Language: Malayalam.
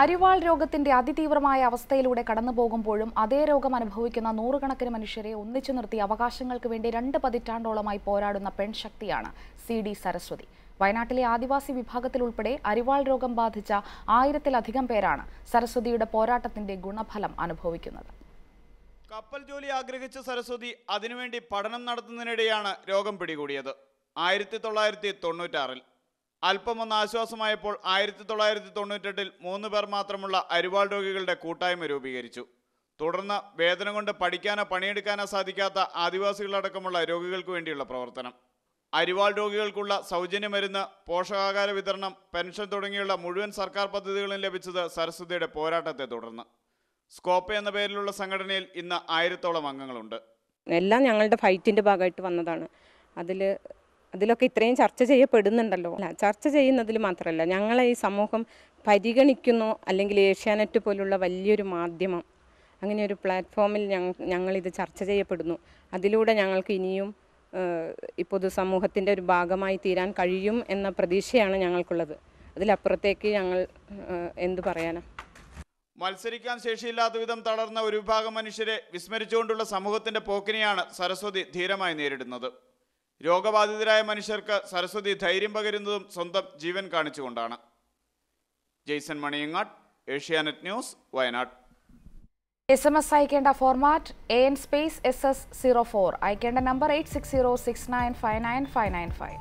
അരിവാൾ രോഗത്തിന്റെ അതിതീവ്രമായ അവസ്ഥയിലൂടെ കടന്നുപോകുമ്പോഴും അതേ രോഗം അനുഭവിക്കുന്ന നൂറുകണക്കിന് മനുഷ്യരെ ഒന്നിച്ചു നിർത്തി അവകാശങ്ങൾക്ക് വേണ്ടി രണ്ട് പതിറ്റാണ്ടോളമായി പോരാടുന്ന പെൺശക്തിയാണ് സി ഡി സരസ്വതി. വയനാട്ടിലെ ആദിവാസി വിഭാഗത്തിൽ ഉൾപ്പെടെ അരിവാൾ രോഗം ബാധിച്ച ആയിരത്തിലധികം പേരാണ് സരസ്വതിയുടെ പോരാട്ടത്തിന്റെ ഗുണഫലം അനുഭവിക്കുന്നത്. കപ്പൽ ജോലി ആഗ്രഹിച്ച സരസ്വതി അതിനുവേണ്ടി പഠനം നടത്തുന്നതിനിടെയാണ് രോഗം പിടികൂടിയത്. ആയിരത്തി തൊള്ളായിരത്തി തൊണ്ണൂറ്റാറിൽ അല്പമൊന്ന് ആശ്വാസമായപ്പോൾ ആയിരത്തി തൊള്ളായിരത്തി തൊണ്ണൂറ്റെട്ടിൽ മൂന്ന് പേർ മാത്രമുള്ള അരിവാൾ രോഗികളുടെ കൂട്ടായ്മ രൂപീകരിച്ചു. തുടർന്ന് വേദന കൊണ്ട് പഠിക്കാനോ പണിയെടുക്കാനോ സാധിക്കാത്ത ആദിവാസികളടക്കമുള്ള രോഗികൾക്ക് വേണ്ടിയുള്ള പ്രവർത്തനം. അരിവാൾ രോഗികൾക്കുള്ള സൗജന്യ മരുന്ന് പോഷകാഹാര വിതരണം പെൻഷൻ തുടങ്ങിയുള്ള മുഴുവൻ സർക്കാർ പദ്ധതികളും ലഭിച്ചത് സരസ്വതിയുടെ പോരാട്ടത്തെ തുടർന്ന്. സ്കോപ്പ് എന്ന പേരിലുള്ള സംഘടനയിൽ ഇന്ന് ആയിരത്തോളം അംഗങ്ങളുണ്ട്. എല്ലാം ഞങ്ങളുടെ ഫൈറ്റിന്റെ ഭാഗമായിട്ട് വന്നതാണ്. അതിൽ അതിലൊക്കെ ഇത്രയും ചർച്ച ചെയ്യപ്പെടുന്നുണ്ടല്ലോ. അല്ല ചർച്ച ചെയ്യുന്നതിൽ മാത്രമല്ല ഞങ്ങളെ ഈ സമൂഹം പരിഗണിക്കുന്നു അല്ലെങ്കിൽ ഏഷ്യാനെറ്റ് പോലുള്ള വലിയൊരു മാധ്യമം അങ്ങനെ ഒരു പ്ലാറ്റ്ഫോമിൽ ഞങ്ങളിത് ചർച്ച ചെയ്യപ്പെടുന്നു. അതിലൂടെ ഞങ്ങൾക്ക് ഇനിയും ഈ പൊതുസമൂഹത്തിന്റെ ഒരു ഭാഗമായി തീരാൻ കഴിയും എന്ന പ്രതീക്ഷയാണ് ഞങ്ങൾക്കുള്ളത്. അതിലപ്പുറത്തേക്ക് ഞങ്ങൾ എന്തു പറയാനാ? മത്സരിക്കാൻ ശേഷിയില്ലാത്ത വിധം തളർന്ന ഒരു വിഭാഗം മനുഷ്യരെ വിസ്മരിച്ചുകൊണ്ടുള്ള സമൂഹത്തിന്റെ പോക്കിനെയാണ് സരസ്വതി ധീരമായി നേരിടുന്നത്. രോഗബാധിതരായ മനുഷ്യർക്ക് സരസ്വതി ധൈര്യം പകരുന്നതും സ്വന്തം ജീവൻ കാണിച്ചുകൊണ്ടാണ്. Jaison Maniyangat Asianet news Wayanad. S M S അയക്കേണ്ട format A N space S S zero four അയക്കേണ്ട number eight six zero six nine five nine five nine five